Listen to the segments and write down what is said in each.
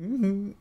Mm-hmm.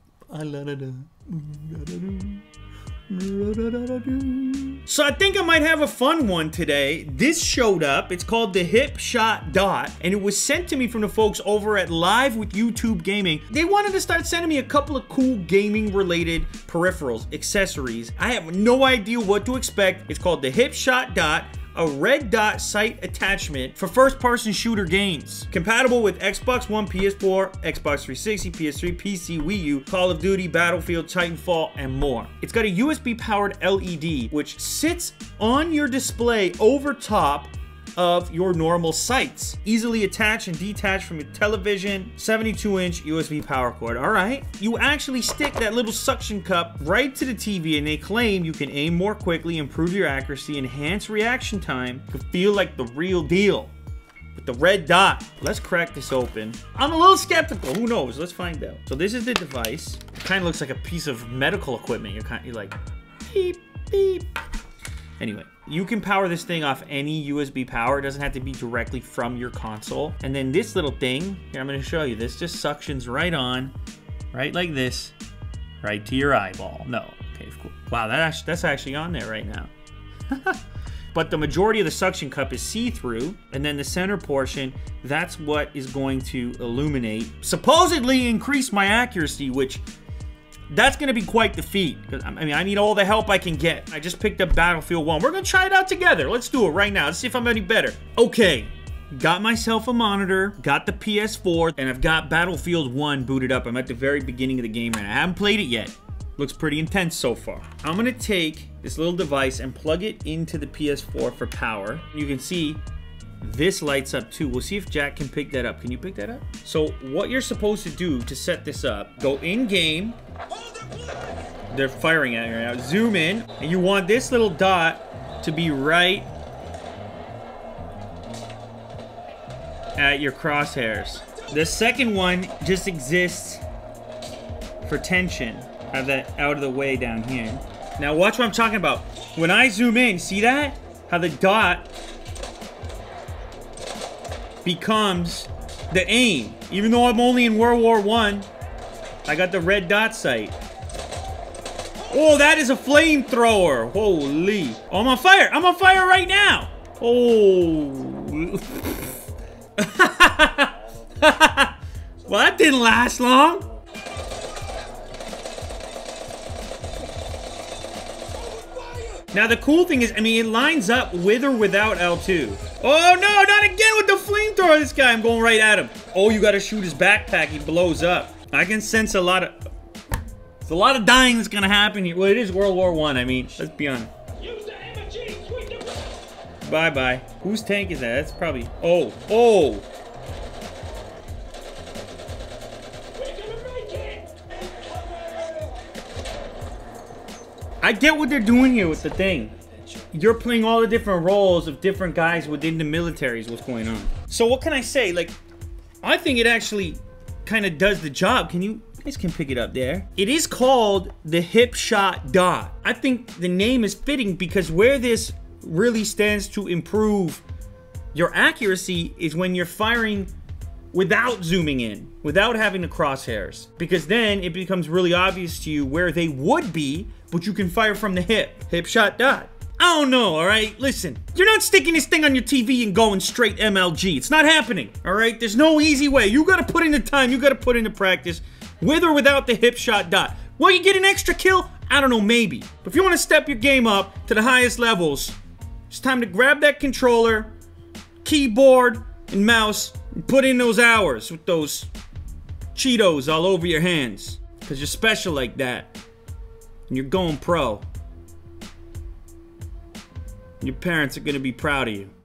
So I think I might have a fun one today. This showed up. It's called the Hip Shot Dot, and it was sent to me from the folks over at Live with YouTube Gaming. They wanted to start sending me a couple of cool gaming related peripherals, accessories. I have no idea what to expect. It's called the Hip Shot Dot a red dot sight attachment for first-person shooter games. Compatible with Xbox One, PS4, Xbox 360, PS3, PC, Wii U, Call of Duty, Battlefield, Titanfall, and more. It's got a USB-powered LED, which sits on your display over top of your normal sights. Easily attach and detach from your television, 72 inch USB power cord. All right. You actually stick that little suction cup right to the TV and they claim you can aim more quickly, improve your accuracy, enhance reaction time, to feel like the real deal. With the red dot. Let's crack this open. I'm a little skeptical. Who knows? Let's find out. So this is the device. It kind of looks like a piece of medical equipment. You're kind of you're like, beep, beep. Anyway, you can power this thing off any USB power. It doesn't have to be directly from your console. And then this little thing, here I'm gonna show you, this just suctions right on, right like this, right to your eyeball. No, okay, cool. Wow, that, that's actually on there right now. but the majority of the suction cup is see-through, and then the center portion, that's what is going to illuminate, supposedly increase my accuracy, which that's going to be quite the feat. I mean, I need all the help I can get. I just picked up Battlefield 1. We're going to try it out together. Let's do it right now. Let's see if I'm any better. Okay. Got myself a monitor, got the PS4, and I've got Battlefield 1 booted up. I'm at the very beginning of the game right now. I haven't played it yet. Looks pretty intense so far. I'm gonna take this little device and plug it into the PS4 for power. You can see this lights up too. We'll see if Jack can pick that up. Can you pick that up? So what you're supposed to do to set this up, go in game. They're firing at you right now. Zoom in, and you want this little dot to be right at your crosshairs. The second one just exists for tension. Have that out of the way down here. Now watch what I'm talking about. When I zoom in, see that? How the dot becomes the aim. Even though I'm only in World War One, I, I got the red dot sight. Oh, that is a flamethrower. Holy. Oh, I'm on fire. I'm on fire right now. Oh. well, that didn't last long. Now, the cool thing is, I mean, it lines up with or without L2. Oh, no, not again with the flamethrower. This guy, I'm going right at him. Oh, you got to shoot his backpack. He blows up. I can sense a lot of... There's a lot of dying that's going to happen here. Well, it is World War One. I. I mean, let's be honest. Bye-bye. Whose tank is that? That's probably... Oh, oh. I get what they're doing here with the thing. You're playing all the different roles of different guys within the military is what's going on. So what can I say? Like, I think it actually kind of does the job. Can you guys can pick it up there. It is called the hip shot dot. I think the name is fitting because where this really stands to improve your accuracy is when you're firing without zooming in, without having the crosshairs. Because then it becomes really obvious to you where they would be, but you can fire from the hip. Hip shot dot. I don't know, alright? Listen, you're not sticking this thing on your TV and going straight MLG. It's not happening, alright? There's no easy way. You gotta put in the time, you gotta put in the practice, with or without the hip shot dot. Will you get an extra kill? I don't know, maybe. But if you wanna step your game up to the highest levels, it's time to grab that controller, keyboard, and mouse, put in those hours with those Cheetos all over your hands. Because you're special like that. And you're going pro. Your parents are going to be proud of you.